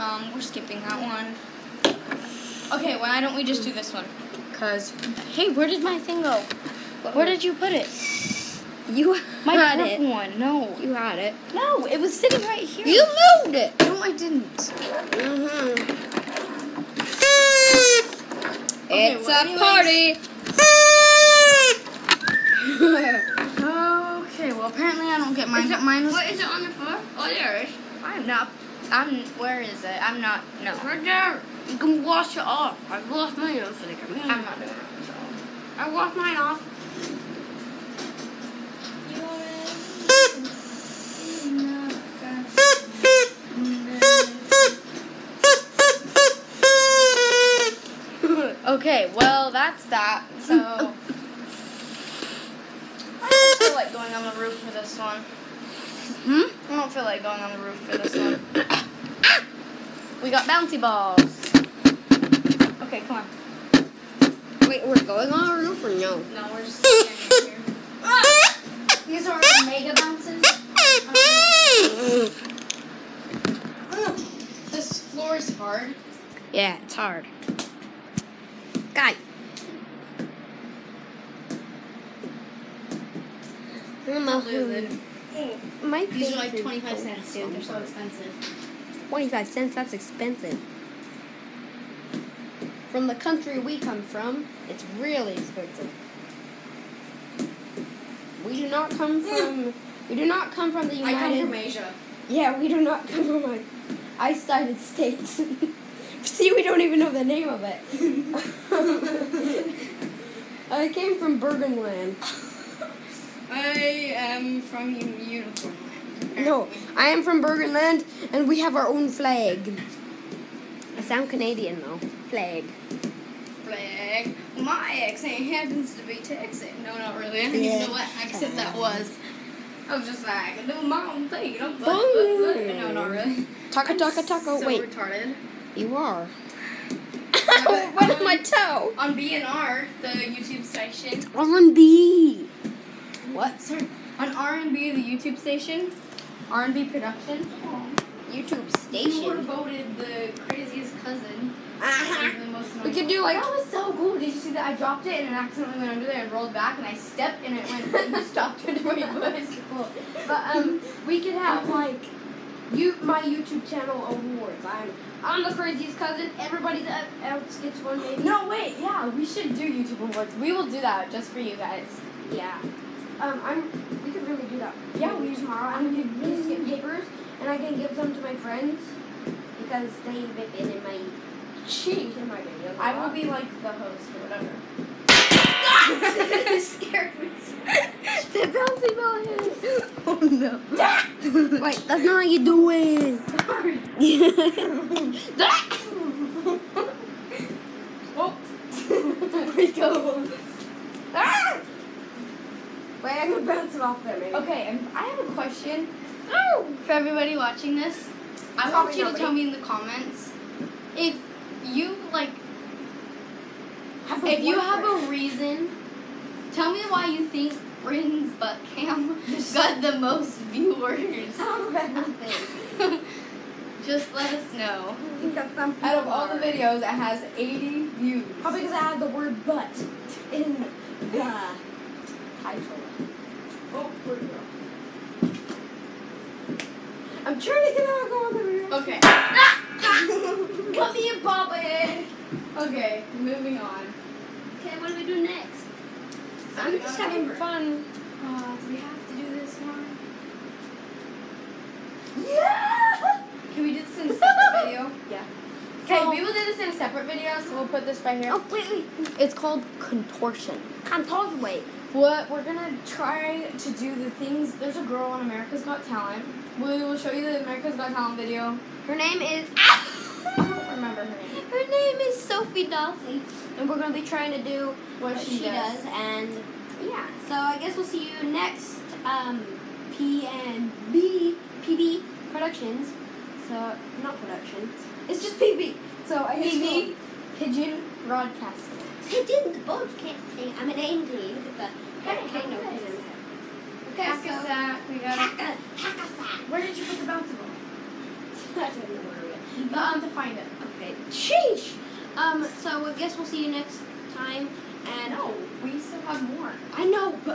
Um, we're skipping that one. Okay, why don't we just do this one? Cause, hey, where did my thing go? Where did you put it? You My had purple it. one. No. You had it. No, it was sitting right here. You moved it. No, I didn't. Mm-hmm. Okay, it's well, a anyways- party. Okay, well apparently I don't get mine. but mine was. What is it on the floor? Oh, there it is. I'm not. I'm. Where is it? I'm not. No. Right there. You can wash it off. I've washed mine yesterday. I'm not doing it. So. I washed mine off. okay, well that's that. So I don't feel like going on the roof for this one. Hmm? I don't feel like going on the roof for this one. We got bouncy balls. Okay, come on. Wait, we're going on a roof or no? No, we're just standing here. These are mega bounces. This floor is hard. Yeah, it's hard. Guy. Lulu. My These are like 25 cents, dude. They're so expensive. 25 cents, that's expensive. From the country we come from, it's really expensive. We do not come hmm. from we do not come from the United I come from Asia. Yeah, we do not come from a isolated states. See, we don't even know the name of it. I came from Bergenland. I am from Unicorn Land. No, I am from Bergenland, and we have our own flag. I sound Canadian though. Flag. Flag. My accent happens to be Texan. No, not really. I don't Yeah. even know what accent that was. I was just like, do my own thing. You know, but, but, but. No, not really. Taka I'm taka taka. So Wait, retarded. you are. what is my um, toe? On BNR, the YouTube station. R&B. What? Sorry. On R&B, the YouTube station. R&B Productions. YouTube You were station. voted the craziest cousin. Uh-huh. We could do like That was so cool. Did you see that? I dropped it and it accidentally went under there and rolled back and I stepped and it went and stopped it right cool. But um, we could have like you my YouTube channel awards. I'm I'm the craziest cousin. Everybody else gets one maybe. No, wait. Yeah, we should do YouTube awards. We will do that just for you guys. Yeah. Um, I'm. We really do that. Yeah, we- tomorrow. I'm gonna get papers and I can give them to my friends because they've been in my cheat in my videos. I will be like the host or whatever. scared me. the bouncy ball hit. Oh no. Wait, that's not how you do it. Oh. Where'd it go? Ah! Wait, I'm gonna bounce it off there, maybe. Okay, and I have a question Oh! for everybody watching this. I want Probably you to tell me in the comments if you like Have if you have a reason. Tell me why you think Bryn's butt cam got the most viewers. Nothing. Just let us know. I think that some Out of all the videos, it has 80 views. Probably because I had the word butt in the I'm trying to get out of on the video. Okay. Cut me a pop head. Okay, moving on. Okay, what do we do next? I'm just having Paper. fun. Uh, do we have to do this one? Yeah! Can we do this in a separate video? Yeah. Okay, So- we will do this in a separate video, so we'll put this right here. Oh, wait, wait. It's called contortion. Contortion. Wait. What we're gonna try to do the things. There's a girl on America's Got Talent. We will show you the America's Got Talent video. Her name is. I don't remember her name. Her name is Sofie Dossi, and we're gonna be trying to do What, what she, she does. does, and yeah. So I guess we'll see you next um, P and B PB Productions. So not productions. It's just PB. So I guess PB Pigeon Broadcasting. Pigeon. The birds can't sing. I'm an angel. Look at that. Hey, I know. Okay, Hacka- so we got. Hacka sack. Where did you put the bouncy ball? I don't know where we But, um, have to find it. Okay. Sheesh. Um. So I guess we'll see you next time. And No, we still have more. I know, but